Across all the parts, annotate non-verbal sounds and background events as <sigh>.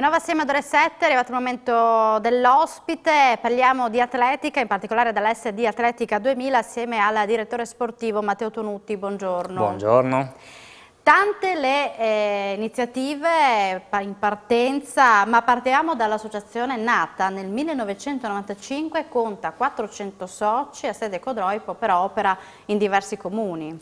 Di nuovo assieme ad ore 7 è arrivato il momento dell'ospite, parliamo di atletica, in particolare dell'SD Atletica 2000 assieme al direttore sportivo Matteo Tonutti, buongiorno. Buongiorno. Tante le eh, iniziative in partenza, ma partiamo dall'associazione nata nel 1995, conta 400 soci, a sede Codroipo, però opera in diversi comuni.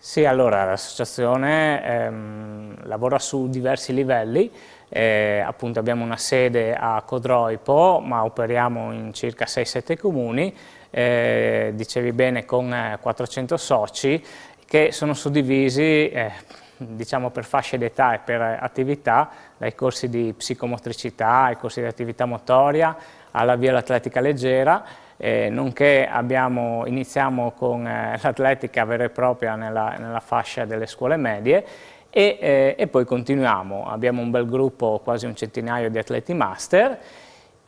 Sì, allora l'associazione ehm, lavora su diversi livelli, eh, appunto abbiamo una sede a Codroipo, ma operiamo in circa 6-7 comuni, eh, dicevi bene con 400 eh, soci che sono suddivisi eh, diciamo per fasce d'età e per attività, dai corsi di psicomotricità ai corsi di attività motoria alla via l'atletica leggera eh, nonché abbiamo, iniziamo con eh, l'atletica vera e propria nella, nella, fascia delle scuole medie e, eh, e, poi continuiamo, abbiamo un bel gruppo, quasi un centinaio di atleti master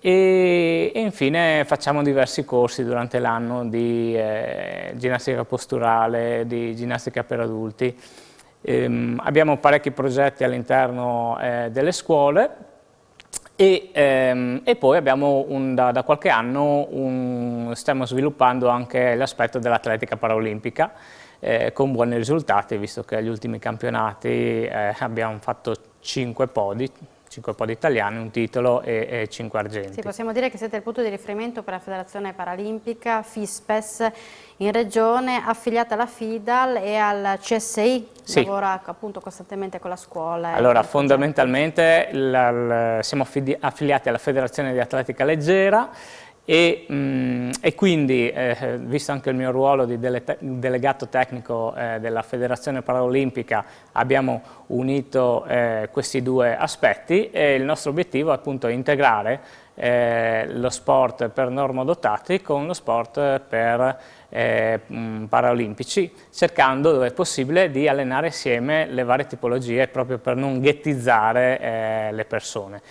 e, e infine facciamo diversi corsi durante l'anno di eh, ginnastica posturale, di ginnastica per adulti. Ehm, abbiamo parecchi progetti all'interno eh, delle scuole e, ehm, e, poi abbiamo un, da, da, qualche anno un, stiamo sviluppando anche l'aspetto dell'atletica paraolimpica eh, con buoni risultati, visto che agli ultimi campionati eh, abbiamo fatto 5 podi, 5 podi italiani, un titolo e, e 5 argenti. Sì, possiamo dire che siete il punto di riferimento per la Federazione Paralimpica, FISPES, in regione, affiliata alla FIDAL e al CSI, sì. lavora appunto costantemente con la scuola. Allora, fondamentalmente la, la, siamo affiliati alla Federazione di Atletica Leggera, e, mh, mm, e quindi, eh, visto anche il mio ruolo di dele delegato tecnico eh, della Federazione Paralimpica, abbiamo unito eh, questi due aspetti e il nostro obiettivo è appunto integrare eh, lo sport per normodotati con lo sport per eh, mm, paraolimpici, cercando dove è possibile di allenare insieme le varie tipologie proprio per non ghettizzare eh, le persone.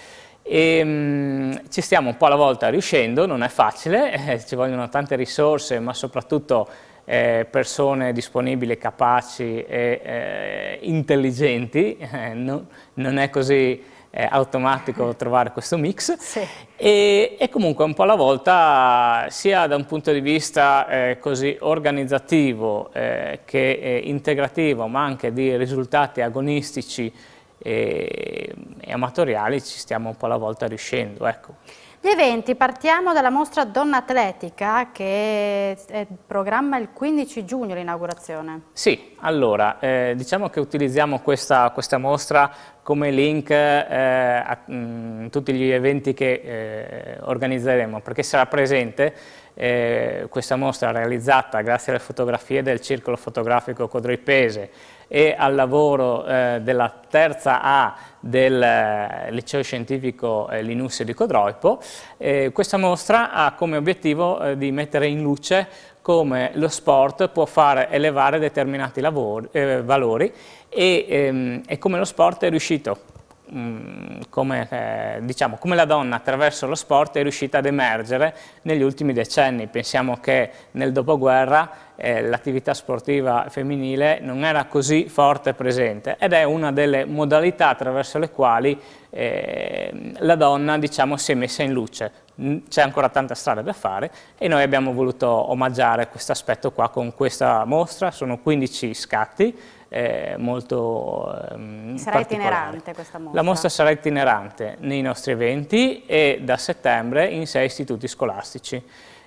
E, mh, ci stiamo un po' alla volta riuscendo, non è facile, <laughs> eh, ci vogliono tante risorse ma soprattutto eh, persone disponibili, capaci e eh, intelligenti, eh, no, non è così eh, automatico trovare questo mix. Sì. e, e, comunque un po' alla volta sia da un punto di vista eh, così organizzativo che integrativo ma anche di risultati agonistici e, e amatoriali ci stiamo un po' alla volta riuscendo. Ecco. Gli eventi, partiamo dalla mostra Donna Atletica che è, programma il 15 giugno l'inaugurazione. Sì, allora eh, diciamo che utilizziamo questa, questa mostra come link eh, a mh, mm, tutti gli eventi che eh, organizzeremo perché sarà presente eh, questa mostra realizzata grazie alle fotografie del Circolo Fotografico Codroipese e al lavoro eh, della terza A del eh, liceo scientifico eh, Linusio di Codroipo. Eh, questa mostra ha come obiettivo eh, di mettere in luce come lo sport può far elevare determinati lavori, eh, valori e, ehm, e come lo sport è riuscito Mm, come, eh, diciamo, come, la donna attraverso lo sport è riuscita ad emergere negli ultimi decenni. Pensiamo che nel dopoguerra eh, l'attività sportiva femminile non era così forte e presente ed è una delle modalità attraverso le quali eh, la donna diciamo, si è messa in luce. C'è ancora tanta strada da fare e noi abbiamo voluto omaggiare questo aspetto qua con questa mostra, sono 15 scatti eh, molto ehm, Sarà itinerante questa mostra? La mostra sarà itinerante nei nostri eventi e da settembre in sei istituti scolastici.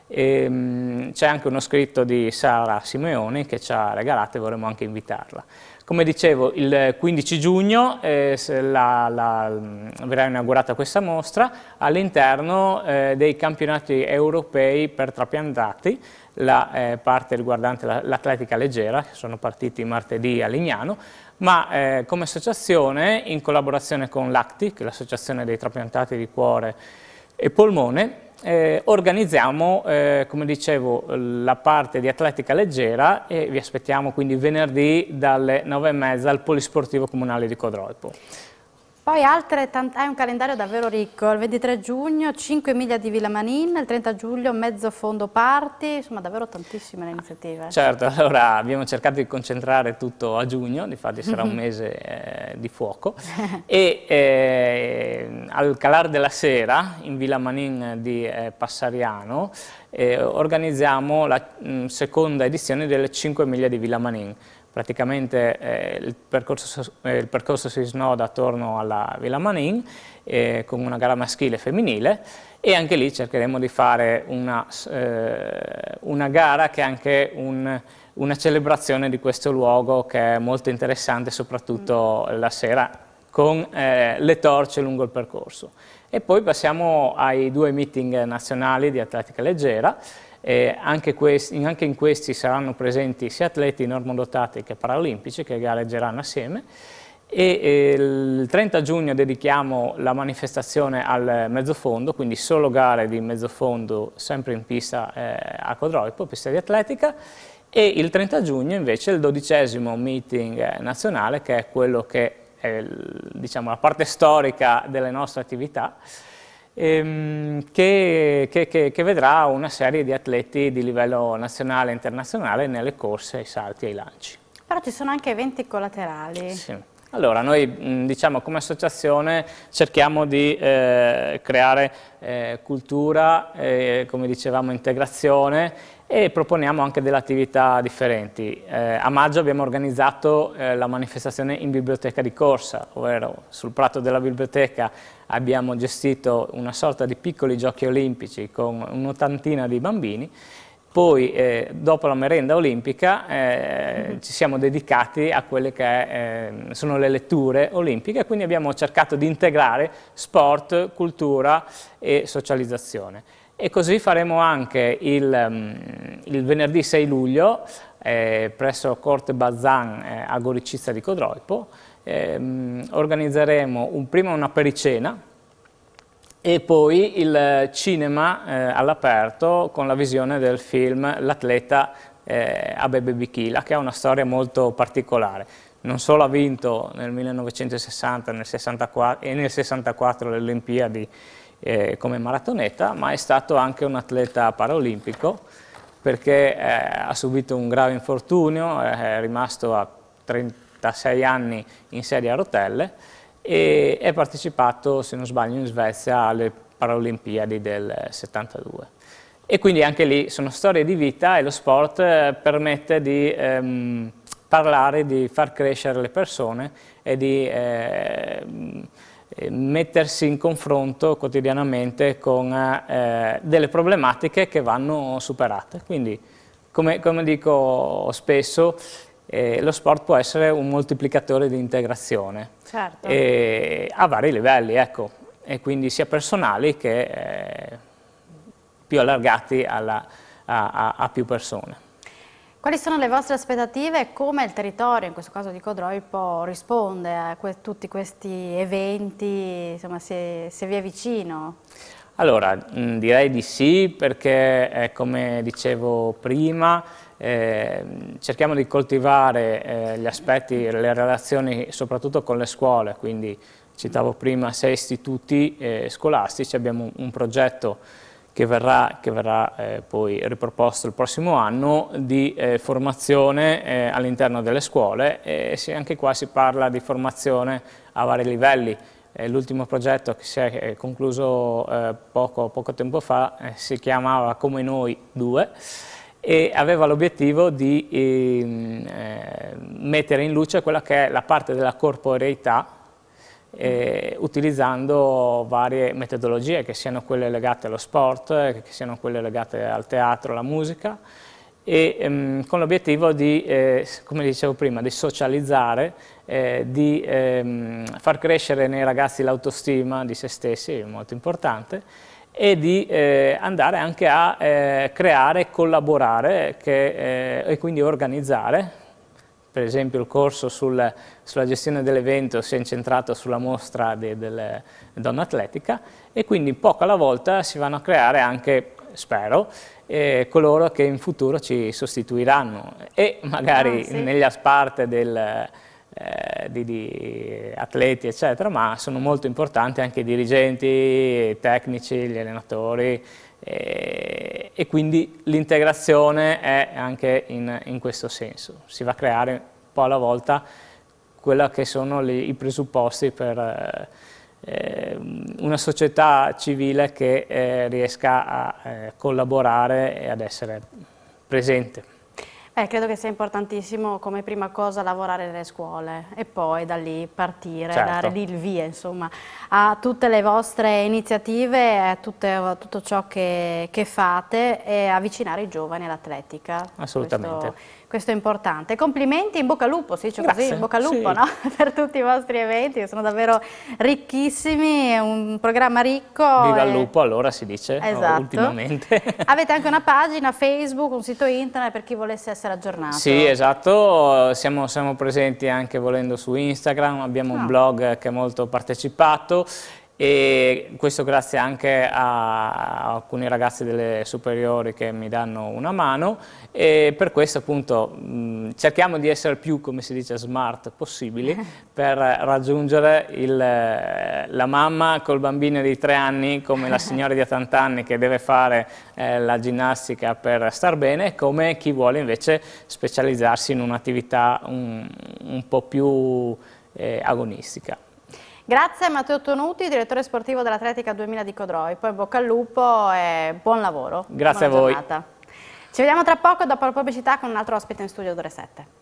Ehm, c'è anche uno scritto di Sara Simeoni che ci ha regalato e vorremmo anche invitarla. Come dicevo, il 15 giugno eh, la, la, verrà inaugurata questa mostra all'interno eh, dei campionati europei per trapiantati, la eh, parte riguardante l'atletica leggera, che sono partiti martedì a Lignano, ma eh, come associazione, in collaborazione con l'ACTI, l'associazione dei trapiantati di cuore e polmone, eh, organizziamo, eh, come dicevo, la parte di atletica leggera e vi aspettiamo quindi venerdì dalle 9.30 al Polisportivo Comunale di Codroipo. Poi altre, hai un calendario davvero ricco, il 23 giugno 5 miglia di Villa Manin, il 30 luglio mezzo fondo party, insomma davvero tantissime le iniziative. Certo, allora abbiamo cercato di concentrare tutto a giugno, infatti sarà un mese eh, di fuoco, <laughs> e eh, al calare della sera in Villa Manin di eh, Passariano eh, organizziamo la mh, mm, seconda edizione delle 5 miglia di Villa Manin praticamente eh, il, percorso, eh, il, percorso, si snoda attorno alla Villa Manin eh, con una gara maschile e femminile e anche lì cercheremo di fare una, eh, una gara che è anche un, una celebrazione di questo luogo che è molto interessante soprattutto la sera con eh, le torce lungo il percorso. E poi passiamo ai due meeting nazionali di atletica leggera eh, anche, questi, anche, in questi saranno presenti sia atleti normodotati che paralimpici che gareggeranno assieme. E eh, il 30 giugno dedichiamo la manifestazione al mezzofondo, quindi solo gare di mezzofondo sempre in pista eh, a Codroipo, pista di atletica. E il 30 giugno invece il dodicesimo meeting nazionale che è quello che è diciamo, la parte storica delle nostre attività ehm, che, che, che, vedrà una serie di atleti di livello nazionale e internazionale nelle corse, ai salti e ai lanci. Però ci sono anche eventi collaterali. Sì. Allora, noi diciamo come associazione cerchiamo di eh, creare eh, cultura, eh, come dicevamo integrazione e proponiamo anche delle attività differenti. Eh, a maggio abbiamo organizzato eh, la manifestazione in biblioteca di corsa, ovvero sul prato della biblioteca abbiamo gestito una sorta di piccoli giochi olimpici con un'ottantina di bambini poi, eh, dopo la merenda olimpica, eh, ci siamo dedicati a quelle che eh, sono le letture olimpiche, quindi abbiamo cercato di integrare sport, cultura e socializzazione. E così faremo anche il, um, il venerdì 6 luglio, eh, presso Corte Bazan eh, a Goricizza di Codroipo, ehm, organizzeremo un, prima una pericena, e poi il cinema eh, all'aperto con la visione del film L'atleta eh, Abebe Bikila, che ha una storia molto particolare. Non solo ha vinto nel 1960 nel 64, e nel 64 le Olimpiadi eh, come maratoneta, ma è stato anche un atleta paraolimpico perché eh, ha subito un grave infortunio, è rimasto a 36 anni in sedia a rotelle e è partecipato, se non sbaglio, in Svezia alle Paralimpiadi del 72. E quindi anche lì sono storie di vita e lo sport eh, permette di ehm, parlare, di far crescere le persone e di eh, mettersi in confronto quotidianamente con eh, delle problematiche che vanno superate. Quindi, come, come dico spesso, eh, lo sport può essere un moltiplicatore di integrazione certo. eh, a vari livelli, ecco, e quindi sia personali che eh, più allargati alla, a, a, a, più persone. Quali sono le vostre aspettative e come il territorio, in questo caso di Codroipo, risponde a que tutti questi eventi, insomma, se, se vi è vicino? Allora, mh, direi di sì perché, eh, come dicevo prima, eh, cerchiamo di coltivare eh, gli aspetti, le relazioni soprattutto con le scuole, quindi citavo prima sei istituti eh, scolastici, abbiamo un, un progetto che verrà, che verrà eh, poi riproposto il prossimo anno di eh, formazione eh, all'interno delle scuole e anche qua si parla di formazione a vari livelli. L'ultimo progetto che si è concluso poco, poco tempo fa si chiamava Come Noi 2 e aveva l'obiettivo di ehm, eh, mettere in luce quella che è la parte della corporeità eh, utilizzando varie metodologie, che siano quelle legate allo sport, che siano quelle legate al teatro, alla musica, e ehm, con l'obiettivo di, eh, come dicevo prima, di socializzare, eh, di ehm, far crescere nei ragazzi l'autostima di se stessi, molto importante, e di eh, andare anche a eh, creare, collaborare che, eh, e quindi organizzare. Per esempio il corso sul, sulla gestione dell'evento si è incentrato sulla mostra della donna atletica e quindi poco alla volta si vanno a creare anche, spero, eh, coloro che in futuro ci sostituiranno e magari ah, sì. negli asparte del, eh, di, di, atleti eccetera, ma sono molto importanti anche i dirigenti, i tecnici, gli allenatori e, e quindi l'integrazione è anche in, in, questo senso, si va a creare un po' alla volta quelli che sono li, i presupposti per eh, una società civile che eh, riesca a eh, collaborare e ad essere presente. Eh, credo che sia importantissimo come prima cosa lavorare nelle scuole e poi da lì partire, certo. dare il via insomma, a tutte le vostre iniziative, a, tutte, a tutto ciò che, che, fate e avvicinare i giovani all'atletica. Assolutamente. Questo, questo è importante. Complimenti, in bocca al lupo, si dice Grazie. così, in bocca al lupo sì. no? <laughs> per tutti i vostri eventi, che sono davvero ricchissimi, è un programma ricco. Viva e... il lupo, allora si dice esatto. ultimamente. <laughs> Avete anche una pagina Facebook, un sito internet per chi volesse essere aggiornato. Sì, esatto, siamo, siamo presenti anche volendo su Instagram, abbiamo oh. un ah. blog che è molto partecipato e questo grazie anche a alcuni ragazzi delle superiori che mi danno una mano e per questo appunto mh, cerchiamo di essere più, come si dice, smart possibili <laughs> per raggiungere il, la mamma col bambino di tre anni come la signora di 80 anni che deve fare eh, la ginnastica per star bene come chi vuole invece specializzarsi in un'attività un, un po' più eh, agonistica. Grazie a Matteo Tonuti, direttore sportivo dell'Atletica 2000 di Codroi. Poi bocca al lupo e buon lavoro. Grazie Buona a voi. Giornata. Ci vediamo tra poco dopo la pubblicità con un altro ospite in studio d'ore 7.